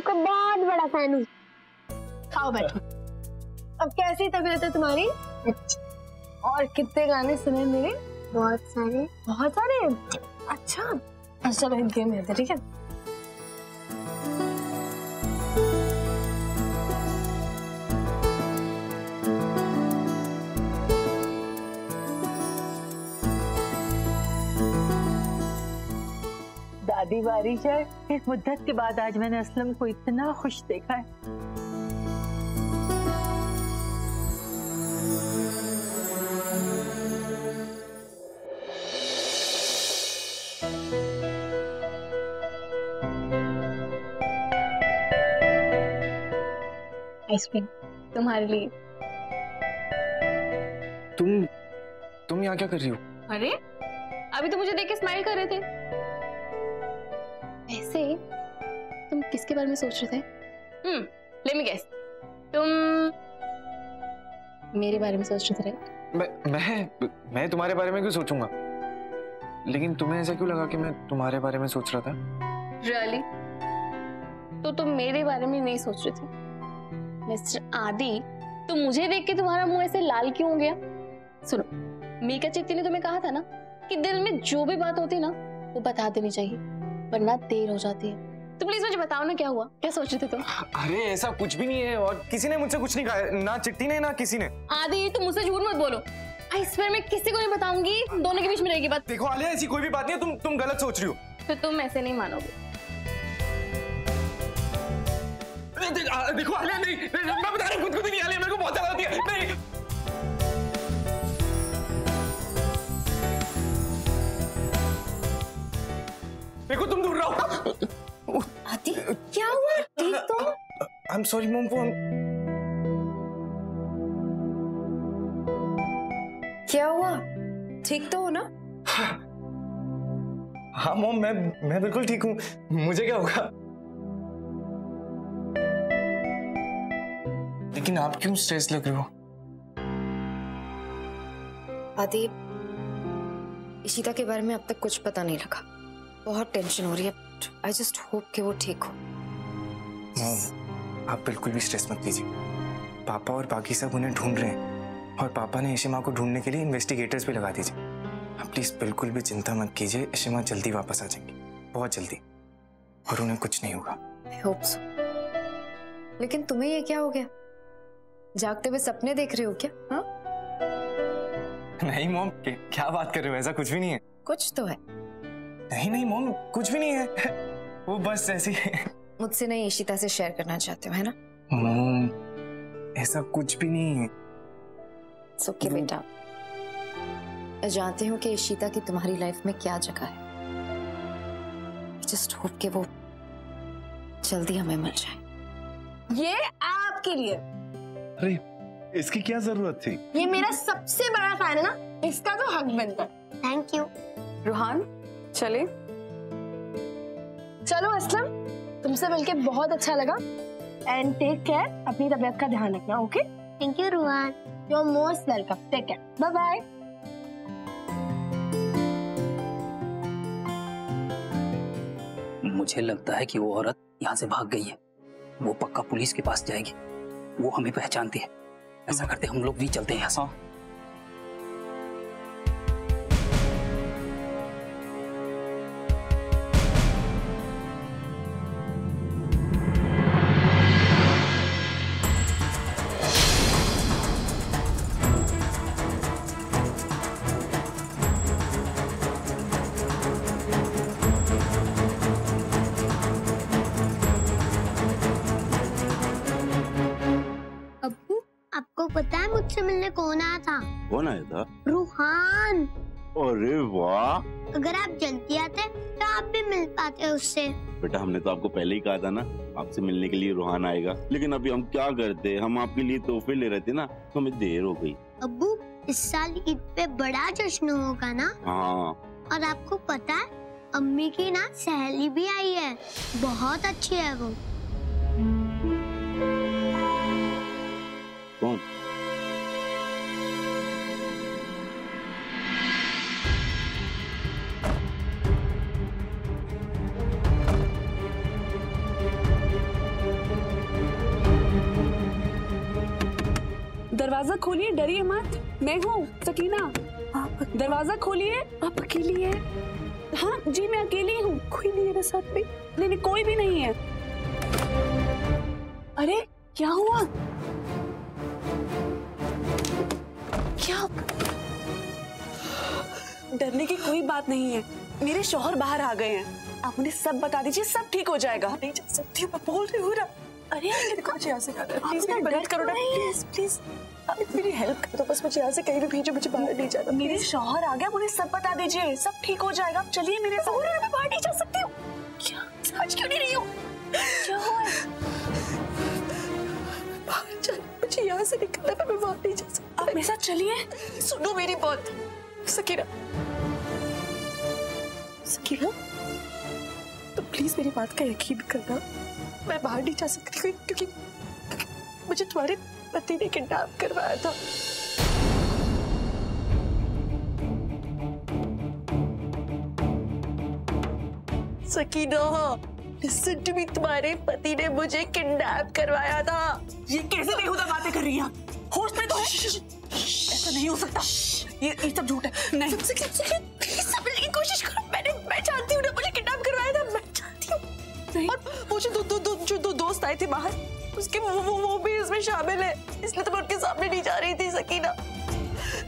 आपका बहुत बड़ा फ़ैन हूँ। खाओ बैठो। अब कैसी तबीयत है तुम्हारी? और कितने गाने सुने मेरे? बहुत सारे। बहुत सारे? अच्छा। चलो भाई गेम खेलते ठीक है? दादी बारिश है इस मुद्दत के बाद आज मैंने असलम को इतना खुश देखा है। आइसक्रीम तुम्हारे लिए। तुम तुम यहाँ क्या कर रही हो? अरे अभी तो मुझे देख के स्माइल कर रहे थे। किसके बारे में सोच रहे थे? हम्म लेट मी गेस तुम मेरे बारे में सोच रहे थे? मैं मैं मैं तुम्हारे बारे में क्यों सोचूँगा? लेकिन तुम्हें ऐसा क्यों लगा कि मैं तुम्हारे बारे में सोच रहा था? रियली तो तुम मेरे बारे में नहीं सोच रही थी? मिस्टर आदि तो मुझे देख के तुम्हारा मुँह ऐसे लाल क्यों हो गया? सुनो मीका चित्ती ने तुम्हें कहा था ना कि दिल में जो भी बात होती है ना वो बता देनी चाहिए वरना देर हो जाती है। तो प्लीज़ मुझे बताओ ना क्या हुआ? क्या सोच रहे थे तुम? अरे ऐसा कुछ भी नहीं है और किसी ने मुझसे कुछ नहीं कहा ना चिट्टी ने ना किसी ने। आदि तुम मुझसे झूठ मत बोलो। आई स्वेयर मैं किसी को नहीं बताऊँगी दोनों के बीच में रहेगी बात। देखो आलिया ऐसी कोई भी बात नहीं है तुम तुम गलत सोच रही हो। फिर तुम ऐसे नहीं मानोगे। देख- आलिया नहीं मैं बता रहा हूँ खुद खुद नहीं आलिया मेरे को बहुत ज़्यादा होती है। नहीं। देखो तुम दूर रहो आदि एम सॉरी मॉम वो क्या हुआ? ठीक तो हो ना? हाँ मॉम मैं मैं बिल्कुल ठीक हूँ। मुझे क्या होगा? लेकिन आप क्यों स्ट्रेस लग रहे हो? आदि इशिता के बारे में अब तक कुछ पता नहीं लगा। बहुत टेंशन हो रही है आई जस्ट होप कि वो ठीक हो। मॉम आप बिल्कुल भी स्ट्रेस मत लीजिए पापा और बाकी सब उन्हें ढूंढ रहे हैं और पापा ने ईशिमा को ढूँढने के लिए इन्वेस्टिगेटर्स भी लगा दीजिए। आप प्लीज़ बिल्कुल भी चिंता मत कीजिए ईशिमा जल्दी वापस आ जाएँगी बहुत जल्दी। और उन्हें कुछ नहीं होगा। आई होप सो लेकिन तुम्हें ये क्या हो गया? जागते हुए सपने देख रहे हो क्या? हाँ? नहीं मॉम क्या बात कर रहे हो? ऐसा कुछ भी नहीं है। कुछ तो है। नहीं नहीं मॉम कुछ भी नहीं है। वो बस ऐसी मुझसे नहीं इशिता से शेयर करना चाहते हो है ना? मॉम ऐसा कुछ भी नहीं है। सुखी बेटा। मैं जानती हूँ कि इशिता की तुम्हारी लाइफ में क्या जगह है। जस्ट होप कि वो जल्दी हमें मिल जाए। ये आपके लिए। अरे इसकी क्या ज़रूरत थी? ये मेरा सबसे बड़ा फ़ैन है ना? इसका तो हक बनता है। थैंक यू रूहान चले। चलो असलम। तुमसे मिलके बहुत अच्छा लगा। एंड टेक केयर अपनी तबीयत का ध्यान रखना okay thank you Ruhan you are most welcome take care bye bye मुझे लगता है कि वो औरत यहाँ से भाग गई है। वो पक्का पुलिस के पास जाएगी। वो हमें पहचानती है। ऐसा करते हम लोग भी चलते हैं यहाँ कौन आया था? रूहान। अरे वाह। अगर आप जल्दी आते तो आप भी मिल पाते उससे। बेटा हमने तो आपको पहले ही कहा था ना आपसे मिलने के लिए रूहान आएगा। लेकिन अभी हम क्या करते? हम आपके लिए तोहफे ले रहे थे ना तो हमें देर हो गई। अब्बू इस साल ईद पे बड़ा जश्न होगा ना? हाँ। और आपको पता है अम्मी की ना सहेली भी आई है। बहुत अच्छी है वो। कौन? दरवाज़ा खोलिए डरिए मत। मैं हूँ सकीना। दरवाज़ा खोलिए। आप अकेली है? हाँ जी मैं अकेली हूँ। कोई नहीं है मेरे साथ में। नहीं नहीं कोई भी नहीं है। अरे क्या हुआ? क्या डरने की कोई बात नहीं है। मेरे शोहर बाहर आ गए हैं। आप उन्हें सब बता दीजिए सब ठीक हो जाएगा। नहीं जा सकती मैं बोल रही हूँ ना। अरे मेरे को यहाँ से प्लीज़ मेरी मदद करो ना? प्लीज़ प्लीज़ मेरी हेल्प कर दो बस मुझे यहाँ से कहीं भी भेजो मुझे बाहर नहीं जाना मेरे शौहर आ गया उन्हें सब बता दीजिए। सब ठीक हो जाएगा। आप चलिए मेरे साथ। मैं बाहर नहीं जा सकती हूँ। क्या? समझ क्यों नहीं रही हूँ? क्या हुआ? बाहर चल मुझे यहाँ से निकलना है मैं बाहर नहीं जा सकती। आप मेरे साथ चलिए। सुनो मेरी बात। सकीना सकीना तो प्लीज़ मेरी बात का यकीन करना। मैं बाहर नहीं जा सकती क्योंकि क्योंकि मुझे तुम्हारे पति ने किडनैप करवाया था सकीना लिसन टू मी तुम्हारे पति ने मुझे किडनैप करवाया था ये कैसे बेहुदा बातें कर रही हैं होश में तो है ऐसा नहीं हो सकता ये ये सब झूठ है नहीं प्लीज़ समझने की कोशिश करो मैंने मैं जानती हूँ ना नहीं। और वो जो दो दो दो, जो दो दोस्त आए थे बाहर, उसके वो वो वो भी इसमें शामिल है। इसलिए तो मैं उनके सामने नहीं जा रही थी, Sakina.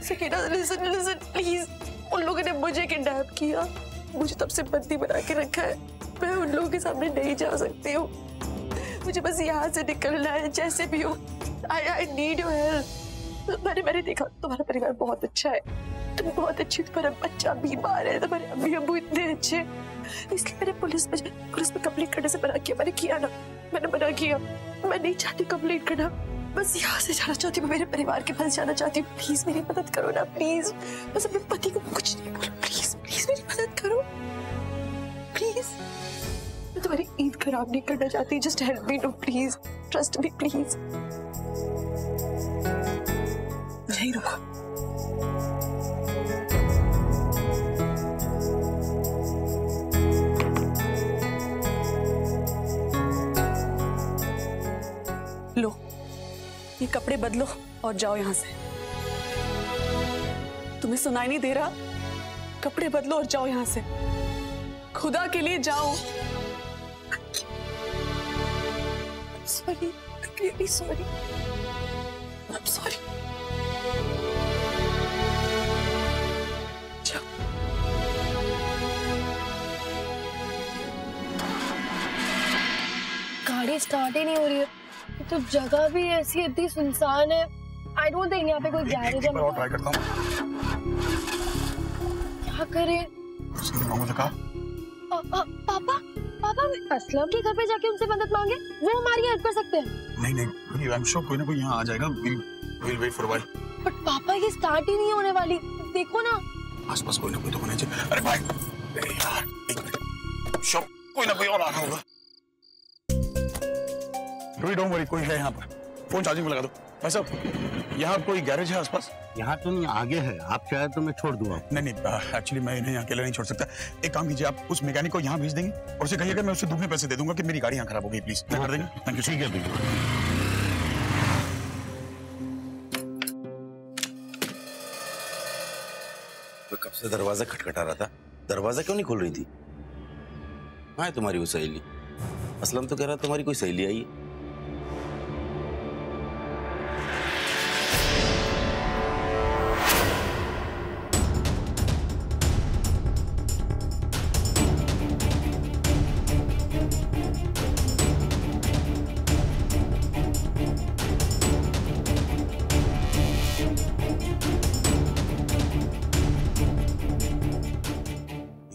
Sakina listen listen please उन लोगों ने मुझे किडनैप किया। मुझे तब से बंदी बना के रखा है। मैं उन लोगों के सामने नहीं जा सकती हूँ। मुझे बस यहाँ से निकलना है, जैसे भी हो। I I need your help मैंने मैंने देखा, तुम्हारा परिवार बहुत अच्छा है। तुम बहुत अच्छी तुम्हारा बच्चा बीमार है, तुम्हारे अम्मी अबू इतने अच्छे इसलिए मैंने पुलिस में पुलिस में कंप्लेंट करने से मना किया, मैंने किया ना, मैंने मना किया। मैं नहीं चाहती कंप्लेंट करना, बस यहाँ से जाना चाहती हूँ, मेरे परिवार के पास जाना चाहती हूँ। प्लीज़ मेरी मदद करो ना प्लीज़ बस अपने पति को कुछ नहीं बोलो प्लीज़ प्लीज़ मेरी मदद करो। प्लीज़ मैं तुम्हारी ईद खराब नहीं करना चाहती just help me no please trust me please नहीं रुको। लो। ये कपड़े बदलो और जाओ यहाँ से। तुम्हें सुनाई नहीं दे रहा? कपड़े बदलो और जाओ यहाँ से। खुदा के लिए जाओ। सॉरी सॉरी सॉरी गाड़ी स्टार्ट ही नहीं हो रही है। तो जगह भी ऐसी इतनी सुनसान है। आई डोंट थिंक यहाँ पे कोई गैरेज है ट्राई करता हूँ। क्या करें? मुझे कहा। पापा पापा असलम के घर पे जाके उनसे मदद मांगे। वो हमारी हेल्प कर सकते हैं। नहीं नहीं आई एम श्योर कोई ना कोई यहाँ आ जाएगा। Will will wait for while but पापा ये स्टार्ट ही नहीं होने वाली। देखो ना। आसपास कोई ना कोई तो होना चाहिए। अरे भाई यार एक मिनट। शॉप कोई ना कोई और आ रहा होगा। रोई डोंट वरी कोई है यहाँ पर। फ़ोन चार्जिंग में लगा दो। भाई साहब यहाँ कोई गैरेज है आसपास? यहाँ तो नहीं आगे है। आप चाहे तो मैं छोड़ दूँगा। नहीं नहीं एक्चुअली मैं इन्हें अकेला नहीं छोड़ सकता। एक काम कीजिए आप उस मैकेनिक को यहाँ भेज देंगे और उसे कहिएगा मैं उसे दुगने पैसे दे दूँगा कि मेरी गाड़ी यहाँ खराब हो गई प्लीज़ कर देंगे। थैंक यू ठीक है भैया कब से दरवाज़ा खटखटा रहा था? दरवाज़ा क्यों नहीं खोल रही थी? हाँ तुम्हारी वो सहेली? असलम तो कह रहा तुम्हारी कोई सहेली आई है?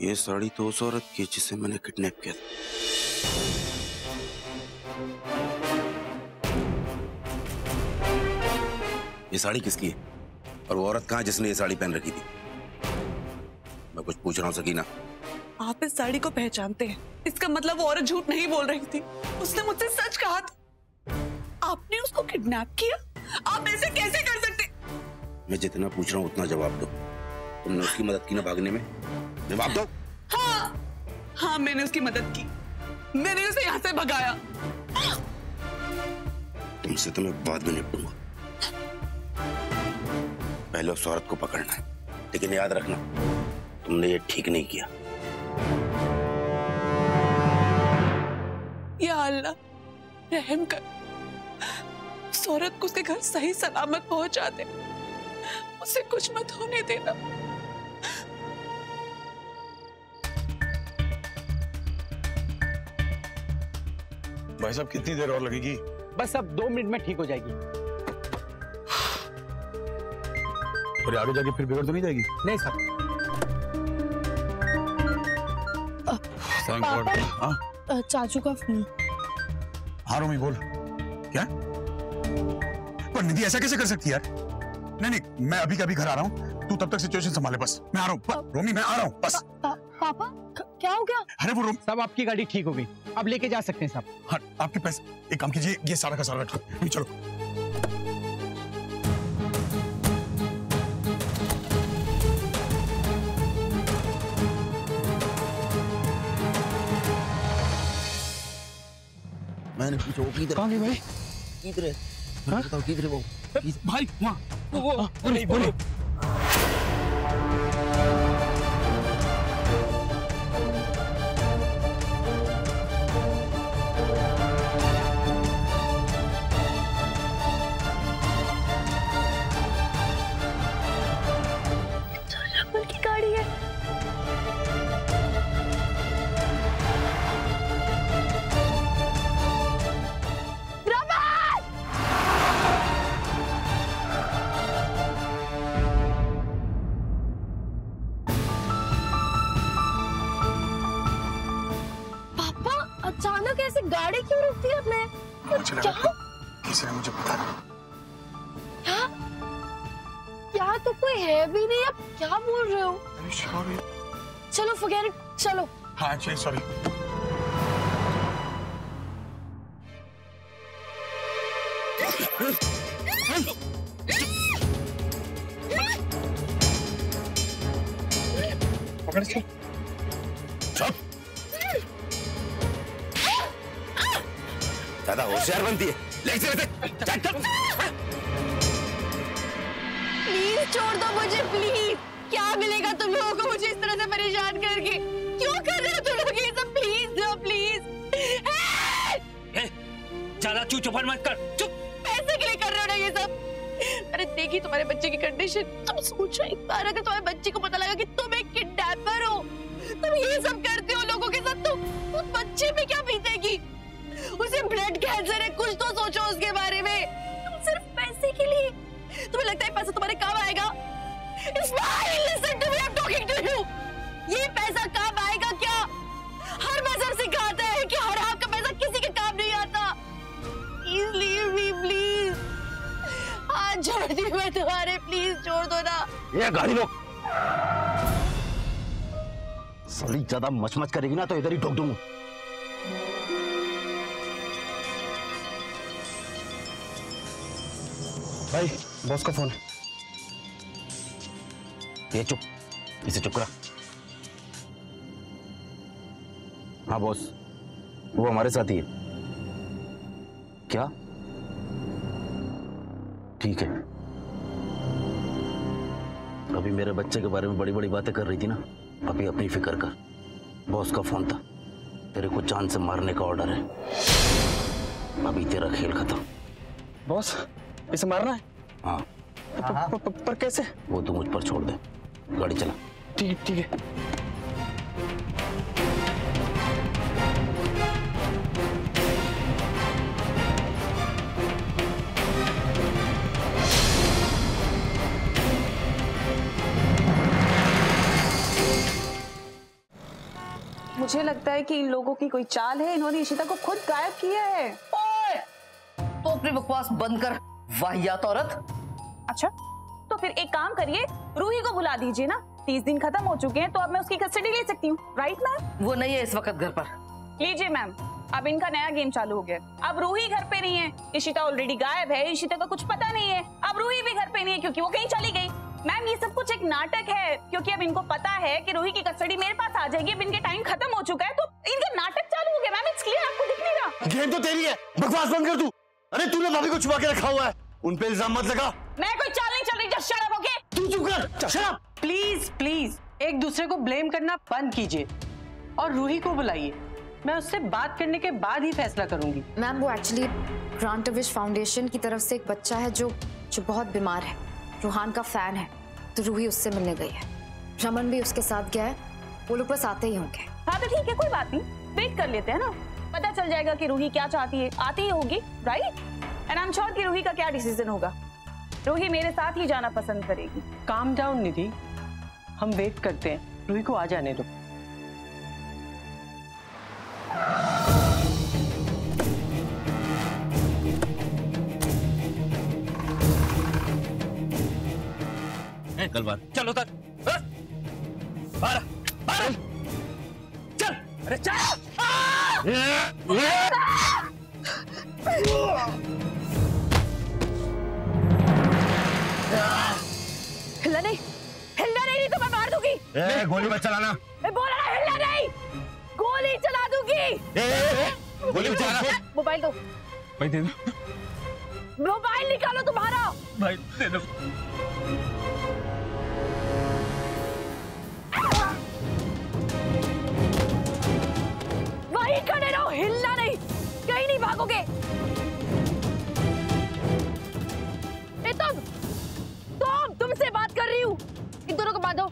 ये साड़ी तो उस औरत की जिसे मैंने किडनैप किया था। ये साड़ी किसकी है? और वो औरत कहाँ जिसने ये साड़ी पहन रखी थी? मैं कुछ पूछ रहा हूँ सकीना। आप इस साड़ी को पहचानते हैं। इसका मतलब वो औरत झूठ नहीं बोल रही थी। उसने मुझसे सच कहा था। आपने उसको किडनैप किया? आप ऐसे कैसे कर सकते? मैं जितना पूछ रहा हूँ उतना जवाब दो। तुमने उसकी मदद की ना भागने में? जवाब दो हाँ हाँ मैंने उसकी मदद की। मैंने उसे यहाँ से भगाया। तुमसे तो मैं बाद में निपटूँगा। पहले उस औरत को पकड़ना है लेकिन याद रखना तुमने ये ठीक नहीं किया। या अल्लाह रहम कर। उस औरत को उसके घर सही सलामत पहुँचा दे। उसे कुछ मत होने देना। भाई साहब कितनी देर और लगेगी? बस अब दो मिनट में ठीक हो जाएगी। और आगे जाके फिर बिगड़ तो नहीं जाएगी? नहीं सर। थैंक गॉड हाँ? चाचू का फ़ोन। हाँ रोमी बोल। क्या? पर निधि ऐसा कैसे कर सकती है यार? नहीं नहीं मैं अभी कभी घर आ रहा हूँ। तू तब तक सिचुएशन संभाले बस। मैं आ रहा हूँ। रोमी मैं आ रहा हूँ। बस। पा, पा, पापा? क्या हो गया? अरे वो रोम सब आपकी गाड़ी ठीक हो गई। अब लेके जा सकते हैं साहब हाँ आपके पैसे एक काम कीजिए ये सारा का सारा रख। चलो। मैंने पूछा वो किधर कहाँ गए भाई? किधर है? मुझे बताओ किधर है वो? भाई वहाँ। वो बोले। बोले ऐसे गाड़ी क्यों रोक दी आपने? मुझे लगा किसी ने मुझे बता क्या? यहाँ तो कोई है भी नहीं आप क्या बोल रहे हो? चलो it, चलो। हाँ एक्चुअली सॉरी पकड़ ज़्यादा होशियार बनती है ले चल चल चल प्लीज़ छोड़ दो मुझे प्लीज़ क्या मिलेगा तुम लोगों को मुझे इस तरह से परेशान करके? क्यों कर रहे हो तुम लोग ये सब? प्लीज़ दो प्लीज़ ज़्यादा चू चुपन मत कर चुप। पैसे के लिए कर रहे हो ना ये सब? अरे देखी तुम्हारे बच्चे की कंडीशन तुम सोचो एक बार अगर तुम्हारे बच्चे को पता लगा कि तुम एक किडनैपर हो तुम ये सब करते हो लोगों के साथ। तो उस बच्चे पे क्या बीतेगी? उसे ब्लड कैंसर है कुछ तो सोचो उसके बारे में। तुम सिर्फ़ पैसे के लिए तुम्हें लगता है पैसा तुम्हारे काम आएगा? Ismail, listen to me, I'm talking to you. ये पैसा काम आएगा क्या? हर मज़हब सिखाता है कि हराम का पैसा किसी के काम नहीं आता। प्लीज़ लीव मी प्लीज़ हाथ जोड़ती मैं तुम्हारे प्लीज़ छोड़ दो ना। ये गाड़ी रोक साली ज़्यादा मचमच करेगी ना तो इधर ही ठोक दूँगा। भाई बॉस का फ़ोन ये चुप, इसे चुप करा। हाँ बॉस वो हमारे साथ ही है। क्या? ठीक है। अभी मेरे बच्चे के बारे में बड़ी बड़ी बातें कर रही थी ना, अभी अपनी फ़िक्र कर। बॉस का फ़ोन था। तेरे को जान से मारने का ऑर्डर है। अभी तेरा खेल खत्म। बॉस इसे मारना है? हाँ। प- प- प- पर कैसे? वो तू मुझ पर छोड़ दे। गाड़ी चला। ठीक ठीक है। मुझे लगता है कि इन लोगों की कोई चाल है। इन्होंने इशिता को खुद गायब किया है। ओए! तो अपनी बकवास बंद कर। वाहियात औरत। अच्छा तो फिर एक काम करिए रूही को बुला दीजिए ना। तीस दिन खत्म हो चुके हैं तो अब मैं उसकी कस्टडी ले सकती हूँ राइट मैम वो नहीं है इस वक्त घर पर। लीजिए मैम अब इनका नया गेम चालू हो गया। अब रूही घर पे नहीं है। इशिता ऑलरेडी गायब है इशिता का कुछ पता नहीं है। अब रूही भी घर पे नहीं है क्योंकि वो कहीं चली गई। मैम ये सब कुछ एक नाटक है क्योंकि अब इनको पता है कि रूही की कस्टडी मेरे पास आ जाएगी। अब इनके टाइम खत्म हो चुका है तो इनका नाटक चालू हो गया मैम इट्स क्लियर आपको दिख नहीं रहा गेम तो तेरी है बकवास बंद कर तू। अरे तूने भाभी को छुपा के रखा हुआ है। उन पे इल्ज़ाम मत लगा। मैं कोई चाल नहीं चल रही जस्ट शट अप ओके तू चुप कर। शराब प्लीज़ प्लीज़ एक दूसरे को ब्लेम करना बंद कीजिए और रूही को बुलाइए। मैं उससे बात करने के बाद ही फैसला करूँगी। मैम वो एक्चुअली ग्रांट विश फाउंडेशन की तरफ़ से एक बच्चा है जो जो बहुत बीमार है। रूहान का फ़ैन है। तो रूही उससे मिलने गई है। रमन भी उसके साथ गया है। वो लोग बस आते ही होंगे। हाँ तो ठीक है कोई बात नहीं। वेट कर लेते हैं ना। पता चल जाएगा कि रूही क्या चाहती है। आती ही होगी right and I am sure कि रूही का क्या डिसीज़न होगा। रूही मेरे साथ ही जाना पसंद करेगी। काम डाउन निधि। हम वेट करते हैं। रूही को आ जाने दो। कल बार चलो तक बारह बारह चल। अरे चल। हिलना नहीं। हिलना नहीं तो मैं मार दूँगी। ए, गोली मत चलाना। मैं बोल रहा हिलना नहीं। गोली चला दूँगी। ए, ए, ए, गोली मत चलाना। मोबाइल दो। भाई दे दो। मोबाइल निकालो तुम्हारा। भाई दे दो।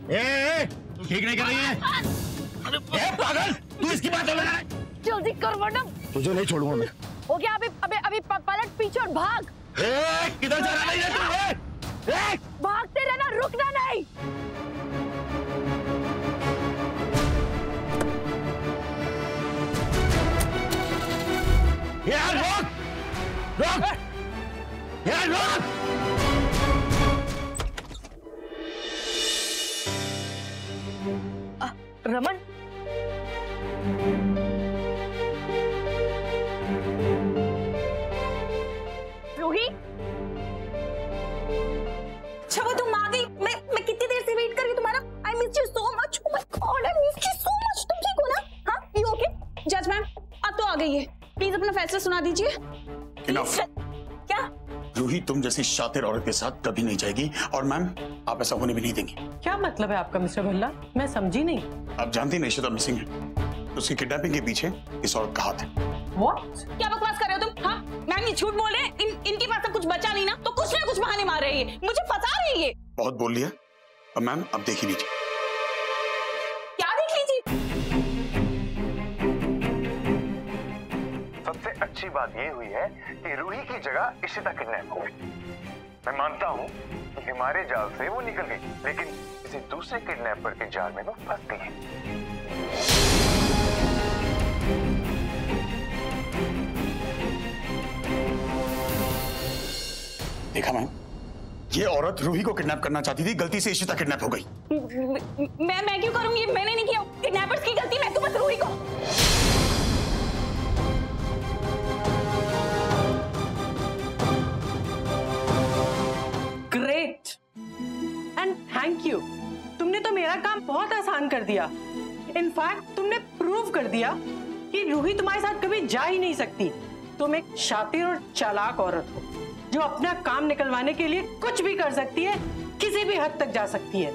ठीक नहीं कर रही है? ए, पागल तू इसकी बात लगा जल्दी कर मैडम तुझे नहीं छोड़ूँगा मैं। हो गया अभी अभी अभी पलट पीछे और भाग। ए, किधर जा रहा है? तू भागते रहना रुकना नहीं। क्या? रूही तुम जैसी शातिर औरत के साथ कभी नहीं जाएगी और मैम आप ऐसा होने भी नहीं देंगे। क्या मतलब है आपका मिस्टर भल्ला? मैं समझी नहीं। आप जानती नहीं इशिता मिसिंग है। उसकी किडनैपिंग के पीछे इस औरत का हाथ है। व्हाट क्या बकवास कर रहे हो तुम? हाँ मैम ये झूठ बोल रहे हैं। इन, इनके पास कुछ बचा नहीं ना तो कुछ ना कुछ बहाने मार रही है मुझे फंसा रही है बहुत बोल लिया। मैम अब देख ही लीजिए। बात ये हुई है कि रूही की जगह इशिता किडनैप हो गई मैं मानता हूँ कि हमारे जाल से वो निकल गई लेकिन किसी दूसरे किडनैपर के जाल में वो फंस गई। है देखा मैम? ये औरत रूही को किडनैप करना चाहती थी गलती से इशिता किडनैप हो गई। मैं मैं क्यों करूँगी? मैंने नहीं किया। किडनैपर्स की गलती मेरा काम बहुत आसान कर दिया। इनफैक्ट तुमने प्रूव कर दिया कि रूही तुम्हारे साथ कभी जा ही नहीं सकती। तुम एक शातिर और चालाक औरत हो, जो अपना काम निकलवाने के लिए कुछ भी कर सकती है, किसी भी हद तक जा सकती है।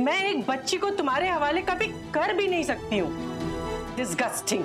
मैं एक बच्ची को तुम्हारे हवाले कभी कर भी नहीं सकती हूँ। डिस्गस्टिंग